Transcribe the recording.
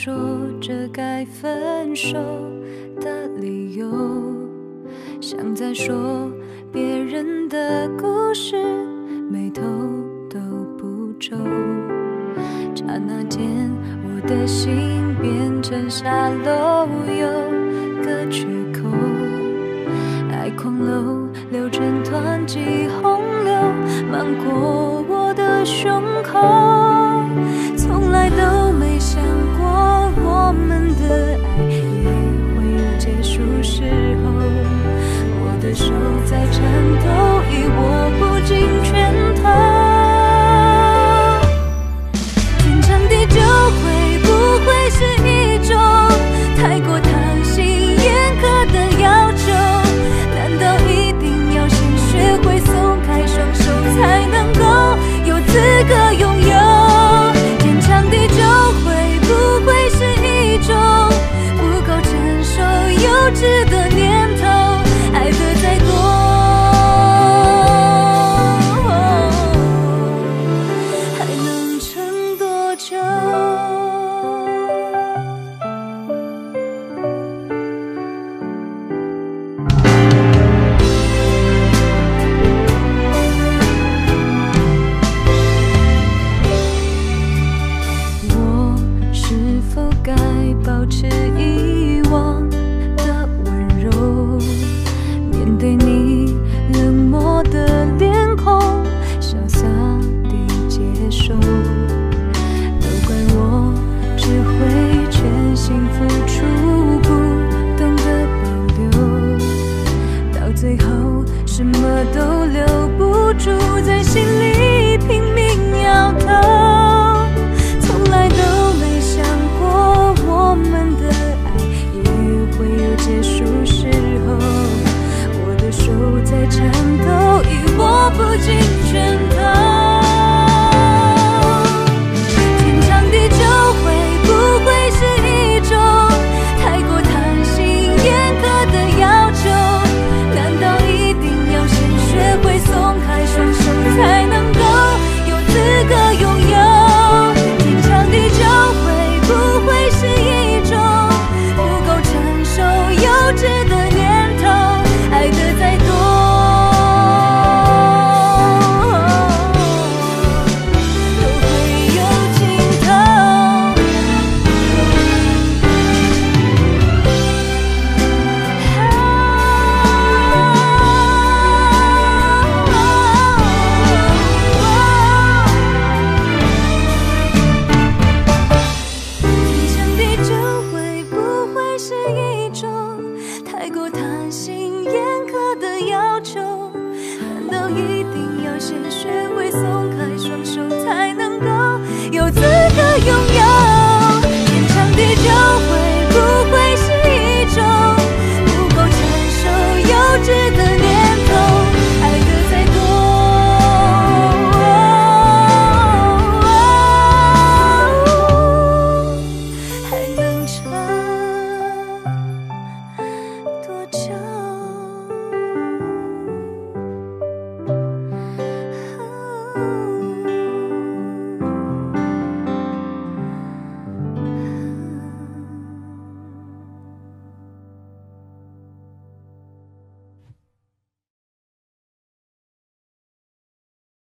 说着该分手的理由想再说别人的故事眉头都不皱。刹那间我的心变成沙漏有个缺口。爱狂流流成湍急洪流漫过我的胸口一定要先学会松开双手才能够有资格拥有。